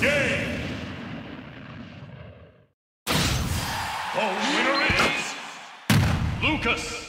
game. The winner is Lucas.